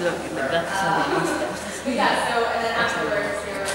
look in the back, so Yeah, so, and then afterwards, they were